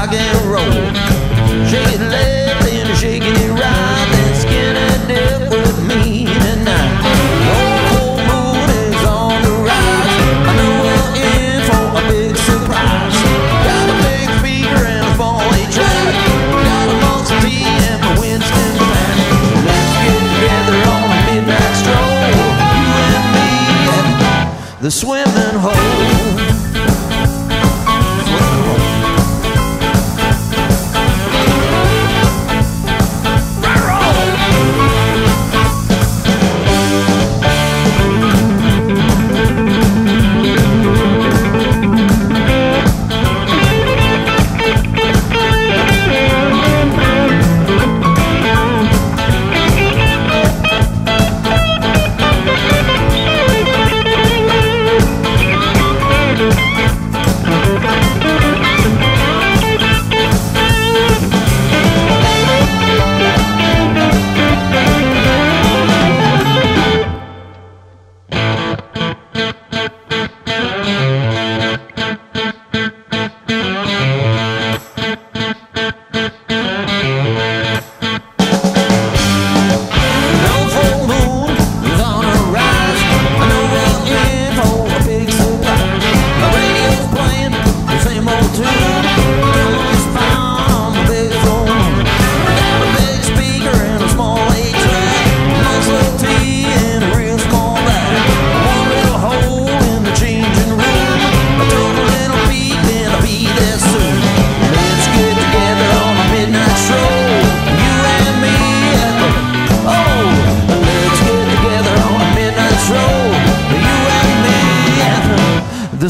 rock and roll. Shaking it left and shaking it right. That skinny dip with me tonight. The moon is on the rise. I know we're in for a big surprise. Got a big and a Got a monster and my Let's get together on a midnight stroll. You and me the swing.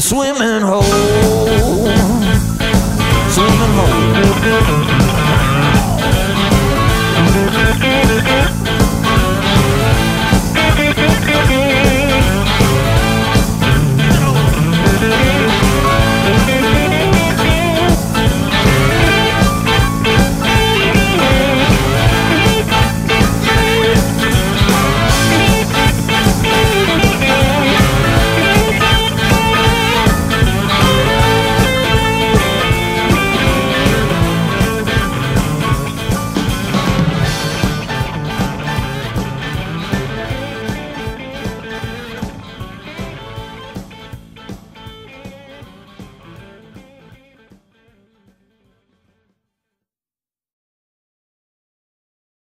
swimming hole. Swimming hole.